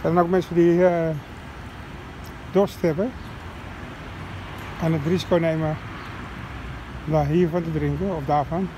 Zijn ook mensen die uh, dorst hebben en het risico nemen om daar hiervan te drinken of daarvan?